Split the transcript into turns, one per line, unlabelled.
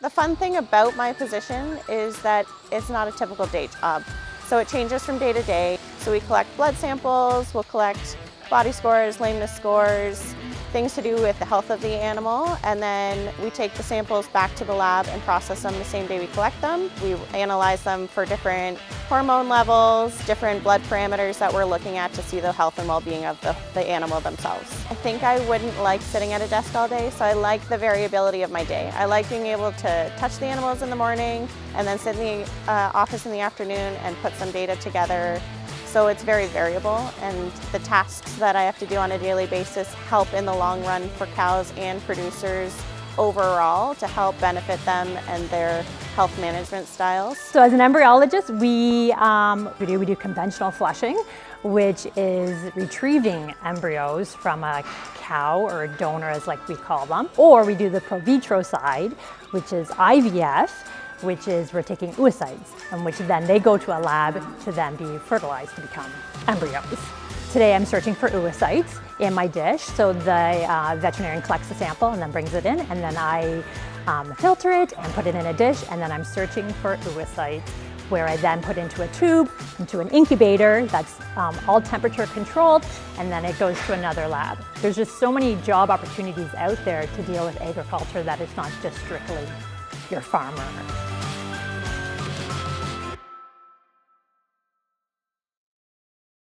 The fun thing about my position is that it's not a typical day job. So it changes from day to day. So we collect blood samples, we'll collect body scores, lameness scores, things to do with the health of the animal, and then we take the samples back to the lab and process them the same day we collect them. We analyze them for different hormone levels, different blood parameters that we're looking at to see the health and well-being of the, the animal themselves. I think I wouldn't like sitting at a desk all day, so I like the variability of my day. I like being able to touch the animals in the morning and then sit in the uh, office in the afternoon and put some data together so it's very variable and the tasks that I have to do on a daily basis help in the long run for cows and producers overall to help benefit them and their health management styles.
So as an embryologist, we, um, we, do, we do conventional flushing, which is retrieving embryos from a cow or a donor as like we call them, or we do the pro vitro side, which is IVF, which is we're taking oocytes, and which then they go to a lab to then be fertilized to become embryos. Today I'm searching for oocytes in my dish, so the uh, veterinarian collects the sample and then brings it in, and then I um, filter it and put it in a dish, and then I'm searching for oocytes where I then put into a tube, into an incubator that's um, all temperature controlled, and then it goes to another lab. There's just so many job opportunities out there to deal with agriculture that it's not just strictly your farmer.